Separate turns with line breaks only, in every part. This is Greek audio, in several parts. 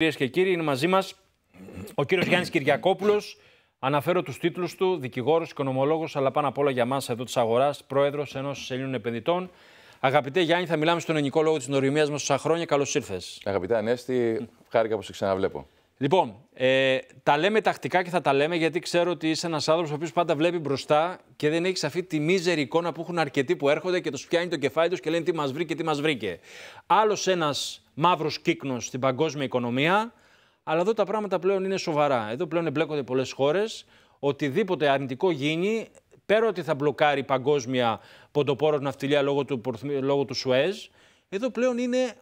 Κυρίες και κύριοι, είναι μαζί μας ο κύριος Γιάννης Κυριακόπουλος. Αναφέρω τους τίτλους του, δικηγόρος, οικονομολόγος, αλλά πάνω απ' όλα για μας εδώ της αγοράς, πρόεδρος ενός Ελλήνων επενδυτών. Αγαπητέ Γιάννη, θα μιλάμε στον ελληνικό λόγο της νοημίας μας τόσα χρόνια. Καλώς ήρθες.
Αγαπητέ Ανέστη, χάρηκα που σε ξαναβλέπω.
Λοιπόν, ε, τα λέμε τακτικά και θα τα λέμε γιατί ξέρω ότι είσαι ένας άνθρωπος ο οποίος πάντα βλέπει μπροστά και δεν έχεις αυτή τη μίζερη εικόνα που έχουν αρκετοί που έρχονται και τους πιάνει το κεφάλι τους και λένε τι μας βρήκε, τι μας βρήκε. Άλλος ένας μαύρος κύκνος στην παγκόσμια οικονομία, αλλά εδώ τα πράγματα πλέον είναι σοβαρά. Εδώ πλέον εμπλέκονται πολλές χώρες. Οτιδήποτε αρνητικό γίνει, πέρα ότι θα μπλοκάρει παγκόσμια ποντοπόρος ναυτιλία λόγω του, λόγω του Σουέζ, εδώ πλέον είναι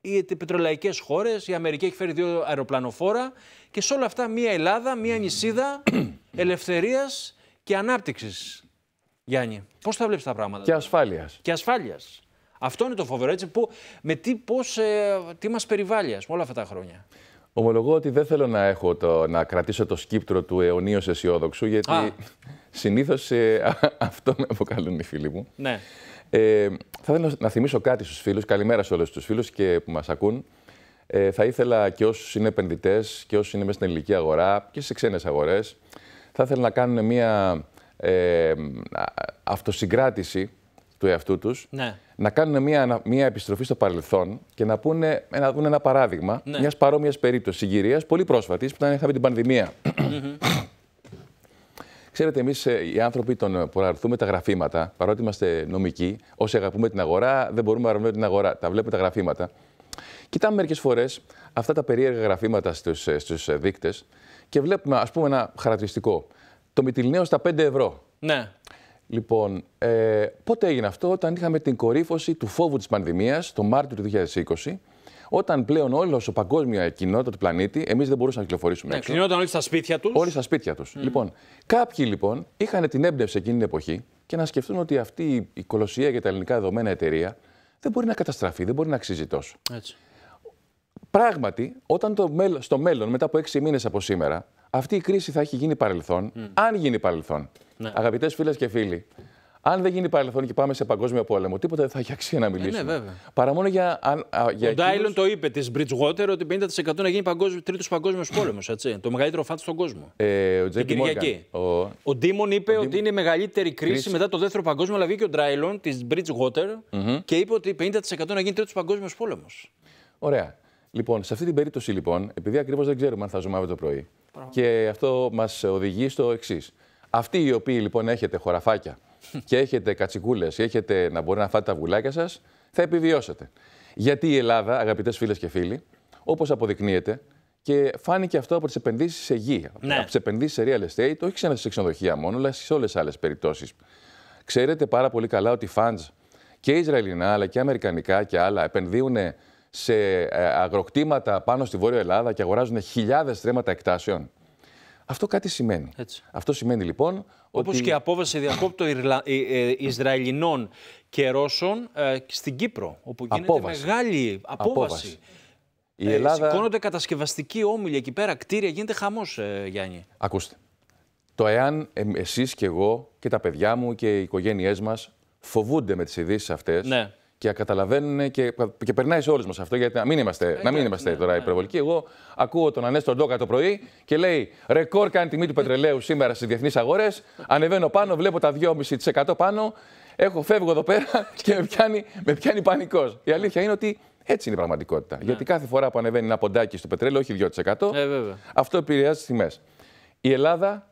οι πετρελαϊκές χώρες, η Αμερική έχει φέρει δύο αεροπλανοφόρα και σε όλα αυτά μια Ελλάδα, μια νησίδα ελευθερίας και ανάπτυξης. Γιάννη, πώς θα βλέπεις τα πράγματα;
Και ασφάλειας.
Και ασφάλειας. Αυτό είναι το φοβερό, έτσι, που, με τι, πώς, ε, τι μας περιβάλλει, ας, όλα αυτά τα χρόνια.
Ομολογώ ότι δεν θέλω να, έχω το, να κρατήσω το σκύπτρο του αιωνίως αισιόδοξου, γιατί συνήθως ε, αυτό με αποκαλούν οι φίλοι μου.
Ναι.
Ε, θα ήθελα να θυμίσω κάτι στους φίλους. Καλημέρα σε όλους τους φίλους και που μας ακούν. Ε, θα ήθελα και όσους είναι επενδυτές και όσους είναι μέσα στην ελληνική αγορά και σε ξένες αγορές, θα ήθελα να κάνουν μια ε, αυτοσυγκράτηση του εαυτού τους,
ναι.
να κάνουν μια, μια επιστροφή στο παρελθόν και να, πούνε, να δουν ένα παράδειγμα
ναι.
μιας παρόμοιας περίπτωσης συγκυρίας, πολύ πρόσφατης, που ήταν, είχαμε την πανδημία. Ξέρετε, εμείς ε, οι άνθρωποι των, που παραρθούμε τα γραφήματα, παρότι είμαστε νομικοί, όσοι αγαπούμε την αγορά, δεν μπορούμε να αγαπούμε την αγορά. Τα βλέπουμε τα γραφήματα. Κοιτάμε μερικές φορές αυτά τα περίεργα γραφήματα στους στους ε, δείκτες και βλέπουμε, ας πούμε, ένα χαρακτηριστικό. Το μυτιλινέο στα 5 ευρώ.
Ναι.
Λοιπόν, ε, πότε έγινε αυτό, όταν είχαμε την κορύφωση του φόβου της πανδημίας, το Μάρτιο του 2020, όταν πλέον όλο ο παγκόσμια κοινότητα του πλανήτη, εμείς δεν μπορούσαμε να κυκλοφορήσουμε.
Ναι,
έξω.
κλεινόταν όλοι στα σπίτια τους.
Όλοι στα σπίτια τους. Λοιπόν, κάποιοι λοιπόν είχαν την έμπνευση εκείνη την εποχή και να σκεφτούν ότι αυτή η κολοσσία για τα ελληνικά δεδομένα εταιρεία δεν μπορεί να καταστραφεί, δεν μπορεί να αξίζει τόσο.
Έτσι.
Πράγματι, όταν το, στο μέλλον, μετά από έξι μήνες από σήμερα, αυτή η κρίση θα έχει γίνει παρελθόν, αν γίνει παρελθόν.
Ναι.
Αγαπητές φίλες και φίλοι, αν δεν γίνει παρελθόν και πάμε σε παγκόσμιο πόλεμο, τίποτα δεν θα έχει αξία να μιλήσουμε.
ναι, βέβαια.
Παρά μόνο για. Αν, α, για
Ο Ντάιλον
εκείνους-
το είπε της Bridgewater ότι 50% να γίνει παγκόσμιο, τρίτος παγκόσμιος πόλεμος, έτσι. Το μεγαλύτερο φάτ στον κόσμο.
Ε, ο
Την
JP
Κυριακή.
Morgan, ο,
Ο Ντίμον είπε ότι είναι η μεγαλύτερη κρίση,
Κρίση.
μετά το δεύτερο παγκόσμιο, αλλά βγήκε ο Ντράιλον της Bridgewater και είπε ότι 50% να γίνει τρίτος παγκόσμιος πόλεμος.
Ωραία. Λοιπόν, σε αυτή την περίπτωση, λοιπόν, επειδή ακριβώς δεν ξέρουμε αν θα ζούμε αύριο το πρωί, και αυτό μας οδηγεί στο εξής. Αυτοί οι οποίοι λοιπόν έχετε χωραφάκια και έχετε κατσικούλες ή έχετε να μπορεί να φάτε τα βουλάκια σας, θα επιβιώσετε. Γιατί η Ελλάδα, αγαπητές φίλες και φίλοι, όπως αποδεικνύεται, και φάνηκε αυτό από τις επενδύσεις σε γη,
Ναι.
από τις επενδύσεις σε real estate, όχι σε σε ξενοδοχεία μόνο, αλλά σε όλες τις άλλες περιπτώσεις. Ξέρετε πάρα πολύ καλά ότι funds και Ισραηλινά αλλά και Αμερικανικά και άλλα επενδύουν σε ε, αγροκτήματα πάνω στη Βόρεια Ελλάδα και αγοράζουν χιλιάδες στρέμματα εκτάσεων. Αυτό κάτι σημαίνει.
Έτσι.
Αυτό σημαίνει λοιπόν
Όπως
ότι...
και η απόβαση διακόπτω Ιρλα... ε, ε, Ισραηλινών και Ρώσων ε, στην Κύπρο, όπου γίνεται
Απόβαση.
μεγάλη απόβαση.
Απόβαση. Η
Ε,
Ελλάδα...
Σηκώνονται κατασκευαστικοί όμιλοι εκεί πέρα, κτίρια, γίνεται χαμός, ε, Γιάννη.
Ακούστε. Το εάν ε, εσείς και εγώ και τα παιδιά μου και οι οικογένειές μας φοβούνται με τις ειδήσεις αυτές
Ναι.
Και καταλαβαίνουν και, και περνάει σε όλους μας αυτό, γιατί να μην είμαστε, να μην
εντάξει,
είμαστε
ναι,
τώρα υπερβολικοί. Εγώ ακούω τον Ανέστο Ντόκα το πρωί και λέει ρεκόρ κάνει τιμή του πετρελαίου σήμερα στις διεθνείς αγορές, ανεβαίνω πάνω, βλέπω τα 2,5% πάνω, έχω, φεύγω εδώ πέρα και με πιάνει, με πιάνει πανικός. Η αλήθεια είναι ότι έτσι είναι η πραγματικότητα. Γιατί κάθε φορά που ανεβαίνει ένα ποντάκι στο πετρέλαιο, όχι 2%,
Ε, βέβαια.
αυτό επηρεάζει τις τιμές. Η Ελλάδα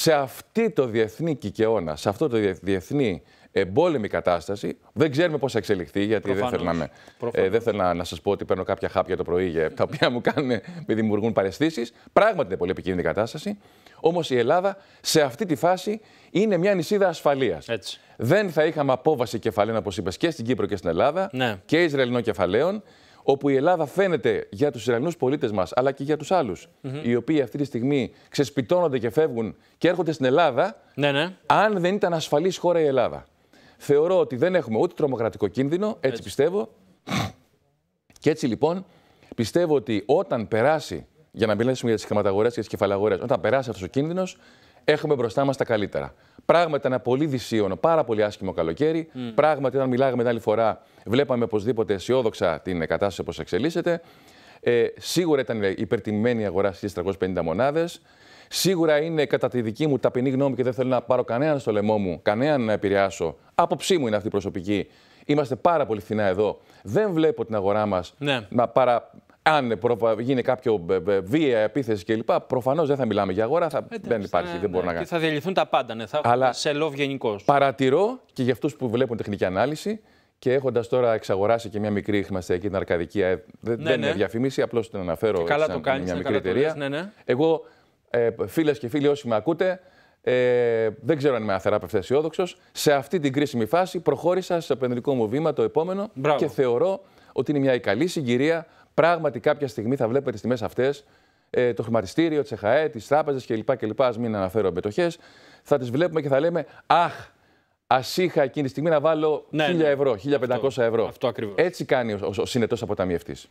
σε αυτή το διεθνή κικαιώνα, σε αυτό το διε- διεθνή εμπόλεμη κατάσταση, δεν ξέρουμε πώς θα εξελιχθεί, γιατί δεν θέλω, να, με- ε, δεν θέλω να, να σας πω ότι παίρνω κάποια χάπια το πρωί για, τα οποία μου κάνουν, με δημιουργούν παρεστήσεις. Πράγματι είναι πολύ επικίνδυνη κατάσταση. Όμως η Ελλάδα σε αυτή τη φάση είναι μια νησίδα ασφαλείας.
Έτσι.
Δεν θα είχαμε απόβαση κεφαλαίων, όπως είπες, και στην Κύπρο και στην Ελλάδα
Ναι.
και Ισραηλινών κεφαλαίων, όπου η Ελλάδα φαίνεται για τους Ισραηλινούς πολίτες μας, αλλά και για τους άλλους, οι οποίοι αυτή τη στιγμή ξεσπιτώνονται και φεύγουν και έρχονται στην Ελλάδα,
Ναι, ναι.
αν δεν ήταν ασφαλής χώρα η Ελλάδα. Θεωρώ ότι δεν έχουμε ούτε τρομοκρατικό κίνδυνο, έτσι, πιστεύω. Και έτσι λοιπόν πιστεύω ότι όταν περάσει, για να μιλήσουμε για τις χρηματαγορέ και τις κεφαλαγορές, όταν περάσει αυτός ο κίνδυνος, έχουμε μπροστά μας τα καλύτερα. Πράγματι ήταν ένα πολύ δυσίωνο, πάρα πολύ άσχημο καλοκαίρι. Πράγματι, όταν μιλάγαμε την άλλη φορά, βλέπαμε οπωσδήποτε αισιόδοξα την κατάσταση όπως εξελίσσεται. Ε, σίγουρα ήταν υπερτιμμένη η αγορά στις 350 μονάδες. Σίγουρα είναι κατά τη δική μου ταπεινή γνώμη και δεν θέλω να πάρω κανέναν στο λαιμό μου, κανέναν να επηρεάσω. Άποψή μου είναι αυτή η προσωπική. Είμαστε πάρα πολύ φθηνά εδώ. Δεν βλέπω την αγορά μας ναι. να παρα... Αν γίνει κάποιο βία επίθεση κλπ. Προφανώς δεν θα μιλάμε για αγορά, θα... δεν υπάρχει, ναι, δεν μπορεί ναι. να
Και θα διαλυθούν τα πάντα, ναι. θα Αλλά σε λόβ γενικώς.
Παρατηρώ και για αυτούς που βλέπουν τεχνική ανάλυση και έχοντας τώρα εξαγοράσει και μια μικρή χρηματιστηριακή την Αρκαδική ΑΕΠ, δεν, ναι, είναι διαφήμιση, απλώς την αναφέρω
καλά το κάνεις,
μια μικρή εταιρεία. ναι, ναι. Εγώ, ε, φίλες και φίλοι, όσοι με ακούτε, ε, δεν ξέρω αν είμαι αθεράπευτα αισιόδοξος. Σε αυτή την κρίσιμη φάση προχώρησα στο επενδυτικό μου βήμα το επόμενο και θεωρώ ότι είναι μια καλή συγκυρία. Πράγματι, κάποια στιγμή θα βλέπετε τι τιμές αυτές, ε, το χρηματιστήριο, της ΕΧΑΕ, τι τράπεζε κλπ. κλπ. Α μην αναφέρω μετοχέ. Θα τις βλέπουμε και θα λέμε Αχ, ας είχα εκείνη τη στιγμή να βάλω ναι, 1000 ναι. ευρώ, 1500 ευρώ.
Αυτό ακριβώς.
Έτσι κάνει ο, ο, ο συνετός αποταμιευτής.